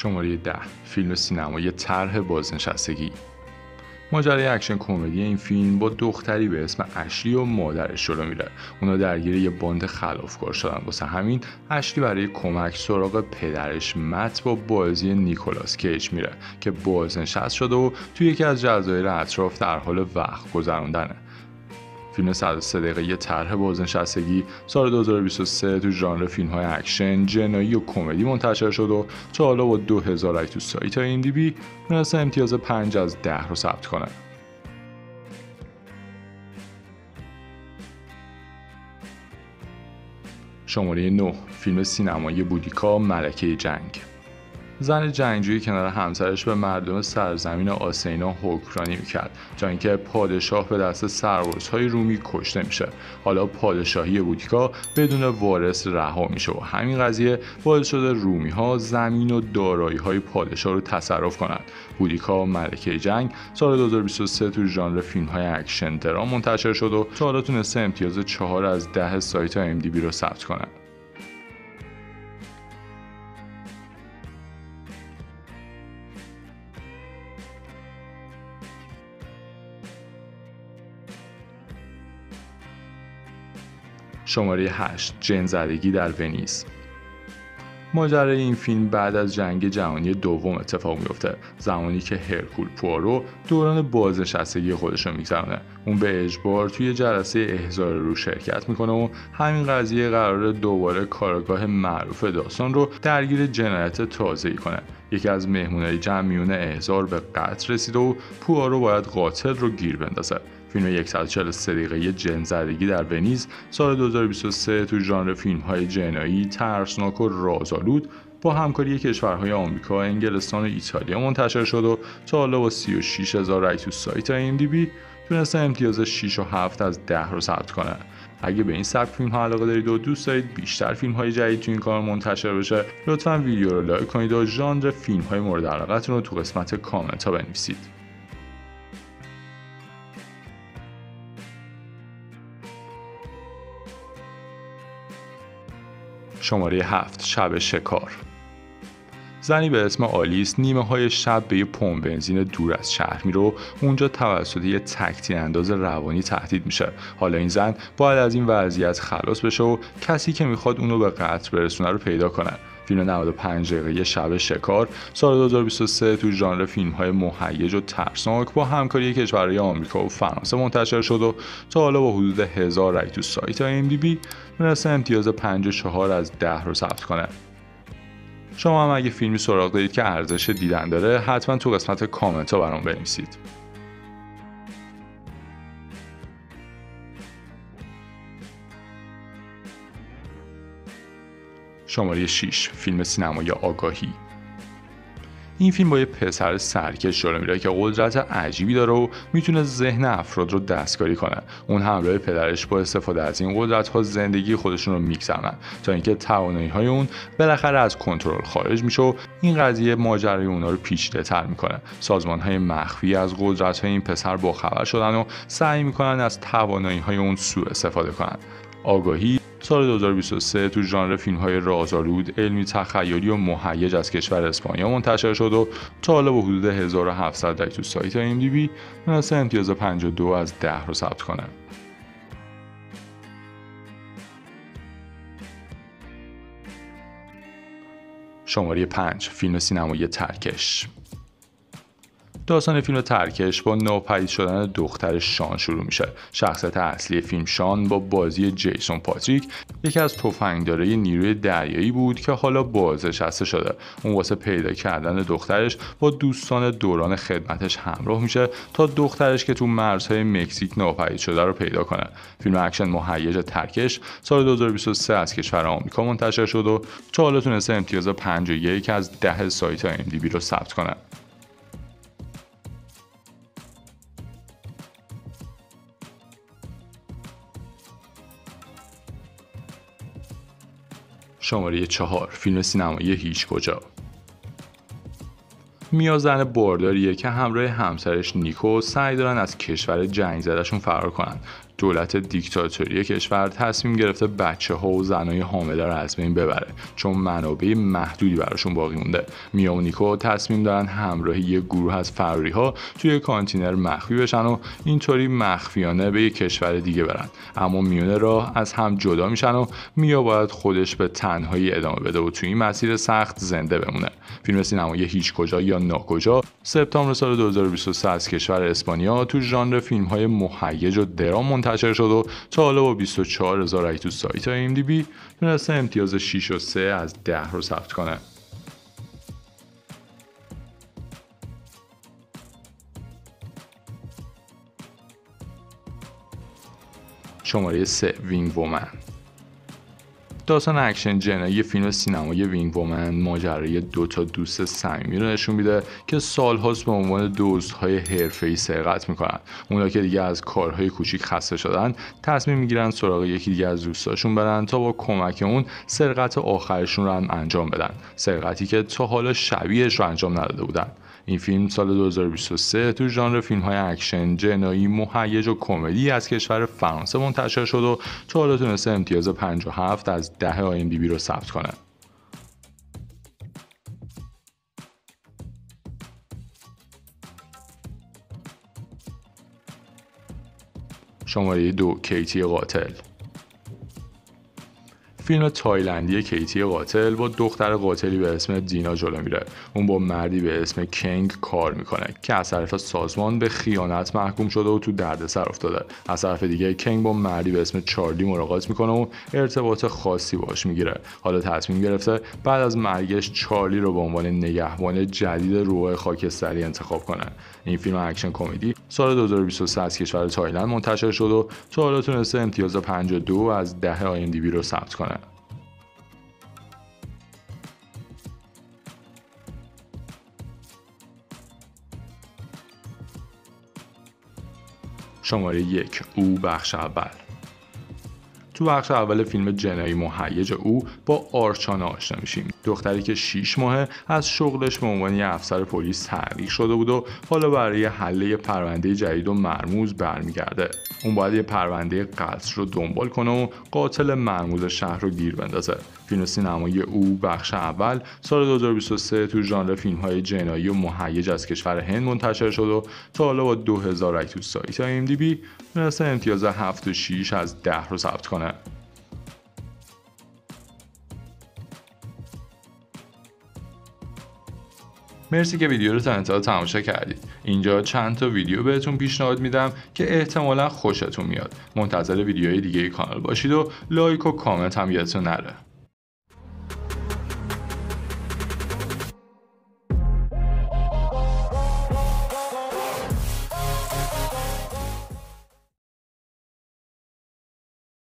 شماره ده فیلم سینمایی طرح بازنشستگی. ماجرای اکشن کمدی این فیلم با دختری به اسم اشلی و مادرش شروع میشه. اونا درگیر یه باند خلافکار شدن. واسه همین اشلی برای کمک سراغ پدرش مت با بازی نیکولاس کیج میره که بازنشست شده و توی یکی از جزایر اطراف در حال وقت گذروندنه فیلم 103 دقیقه‌ای طرح بازنشستگی سال 2023 تو ژانر فیلم های اکشن، جنایی و کمدی منتشر شد و تا حالا با 2000 لایک تو سایت های بی تونسته امتیاز 5 از 10 رو ثبت کنه. شماره 9 فیلم سینمایی بودیکا ملکه جنگ زن جنگجویی کنار همسرش به مردم سرزمین آسینا حکمرانی می‌کرد تا اینکه پادشاه به دست سربازهای رومی کشته میشه. حالا پادشاهی بودیکا بدون وارث رها میشه و همین قضیه باعث شده رومی ها زمین و دارایی های پادشاه رو تصرف کنند. بودیکا ملکه جنگ سال 2023 تو ژانر فیلم های اکشن درام منتشر شد و تا حالا تونسته امتیاز 4 از 10 سایت IMDb رو ثبت کنه. شماره 8 جن زدگی در ونیز. ماجرای این فیلم بعد از جنگ جهانی دوم اتفاق میفته زمانی که هرکول پوارو دوران بازنشستگی خودش رو میگذرونه. اون به اجبار توی جلسه احضار رو شرکت می‌کنه و همین قضیه قرار دوباره کارگاه معروف داستان رو درگیر جنایت تازه ای کنه. یکی از مهمونهای جمع میون احضار به قتل رسیده و پوارو باید قاتل رو گیر بندازه. فیلم 143 دقیقه جن زدگی در ونیز سال 2023 تو ژانر فیلم های جنایی ترسناک و رازآلود با همکاری کشورهای آمریکا، انگلستان و ایتالیا منتشر شد و تا حالا با 36 هزار رای تو سایت IMDb تونسته امتیاز 6 و 7 از 10 رو ثبت کنه. اگه به این سبک فیلم ها علاقه دارید و دوست دارید بیشتر فیلم های جدید تو این کار منتشر بشه لطفا ویدیو رو لایک کنید و ژانر فیلم های مورد علاقتون رو تو قسمت کامنت ها بنویسید. شماره هفت شب شکار. زنی به اسم آلیس نیمه های شب به یه پمپ بنزین دور از شهر میره و اونجا توسط یه تکتیر انداز روانی تهدید میشه. حالا این زن باید از این وضعیت خلاص بشه و کسی که می‌خواد اونو به قتل برسونه رو پیدا کنه. فیلم 95 دقیقه شب شکار. سال 2023 تو ژانر فیلم های مهیج و ترسناک با همکاری کشورهای آمریکا و فرانسه منتشر شد و تا حالا با حدود هزار رای تو سایت بی تونسته امتیاز 54 از 10 رو ثبت کنه. شما هم اگه فیلمی سراغ دارید که ارزش دیدن داره حتما تو قسمت کامنت ها برام بنویسید. شماره 6 فیلم سینمایی آگاهی. این فیلم با یه پسر سرکش جلو میره که قدرت عجیبی داره و می‌تونه ذهن افراد رو دستکاری کنه. اون همراه پدرش با استفاده از این قدرت ها زندگی خودشون رو میگذرونن تا اینکه توانایی های اون بالاخره از کنترل خارج میشه و این قضیه ماجرای اونا رو پیچیده تر می‌کنه. سازمان های مخفی از قدرت های این پسر باخبر شدن و سعی می‌کنن از توانایی های اون سوء استفاده کنن. آگاهی سال 2023 تو ژانر فیلم های رازآلود علمی تخیلی و مهیج از کشور اسپانیا منتشر شد و تا حالا به حدود 1700 لایک تو سایت بی تونسته امتیاز 52 از 10 رو ثبت کنه. شماره 5 فیلم سینمایی ترکش. داستان فیلم ترکش با ناپدید شدن دختر شان شروع میشه. شخصیت اصلی فیلم شان با بازی جیسون پاتریک یکی از تفنگدارای نیروی دریایی بود که حالا بازنشسته شده. اون واسه پیدا کردن دخترش با دوستان دوران خدمتش همراه میشه تا دخترش که تو مرزهای مکزیک ناپدید شده رو پیدا کنه. فیلم اکشن مهیج ترکش سال 2023 از کشور آمریکا منتشر شد و تا حالا تونسته امتیاز 51 از 10 سایت ام رو ثبت کنه. شماره چهار فیلم سینمایی هیچ کجا. میا زن بارداریه که همراه همسرش نیکو سعی دارن از کشور جنگ زدهشون فرار کنن. دولت دیکتاتوری کشور تصمیم گرفته بچه ها و زنای حامله را از بین ببره. چون منابع محدودی براشون باقی مونده. میا و تصمیم دارن همراهی یه گروه از فراری ها توی کانتینر مخفی بشن و اینطوری مخفیانه به یه کشور دیگه برن. اما میونه راه از هم جدا میشن و میا باید خودش به تنهایی ادامه بده و توی این مسیر سخت زنده بمونه. فیلم سینمایی هیچ کجا یا ناکجا. سپتامبر سال 2023 از کشور اسپانیا تو ژانر فیلم های مهیج و درام منتشر شد و تا حالا با 24 هزار رای تو سایت IMDb تونسته امتیاز 6 و 3 از 10 رو ثبت کنه شماره 3 Wingwomen داستان اکشن جنایی فیلم سینمایی Wingwomen ماجرای دو تا دوست صمیمی رو نشون میده که سالهاست به عنوان دزدهای حرفه‌ای سرقت می‌کنن. اونا که دیگه از کارهای کوچیک خسته شدن تصمیم می‌گیرن سراغ یکی دیگه از دوستاشون برن تا با کمک اون سرقت آخرشون رو هم انجام بدن. سرقتی که تا حالا شبیهش رو انجام نداده بودن. این فیلم سال 2023 تو ژانر فیلم های اکشن جنایی مهیج و کمدی از کشور فرانسه منتشر شد و تا حالا تونسته امتیاز 57 از 10 آی بی رو ثبت کنه. شماره دو کیتی قاتل. فیلم تایلندی کیتی قاتل با دختر قاتلی به اسم دینا جلو میره. اون با مردی به اسم کنگ کار می‌کنه که از طرف سازمان به خیانت محکوم شده و تو دردسر افتاده. از طرف دیگه کنگ با مردی به اسم چارلی ملاقات می‌کنه و ارتباط خاصی باش می‌گیره. حالا تصمیم گرفته بعد از مرگش چارلی رو به عنوان نگهبان جدید روح خاکستری انتخاب کنه. این فیلم اکشن کمدی سال 2023 از کشور تایلند منتشر شد و تا حالا تونسته امتیاز 52 از 10 آی رو ثبت کنه. شماره یک او بخش اول. تو بخش اول فیلم جنایی مهیج او با آرچانا آشنا میشیم. دختری که 6 ماه از شغلش به عنوان یه افسر پلیس تعلیق شده بود و حالا برای حل یه پرونده جدید و مرموز برمیگرده. اون باید یه پرونده قتل رو دنبال کنه و قاتل مرموز شهر رو گیر بندازه. فیلم سینمایی او بخش اول سال 2023 تو ژانر فیلم های جنایی و مهیج از کشور هند منتشر شد و تا حالا با 2000 رای تو سایت های بی تونسته امتیاز 7 و 6 از 10 رو ثبت کنه. مرسی که ویدیو رو تا انتها تماشا کردید. اینجا چند تا ویدیو بهتون پیشنهاد میدم که احتمالا خوشتون میاد. منتظر ویدیوهای دیگه کانال باشید و لایک و کامنت هم یادتون نره.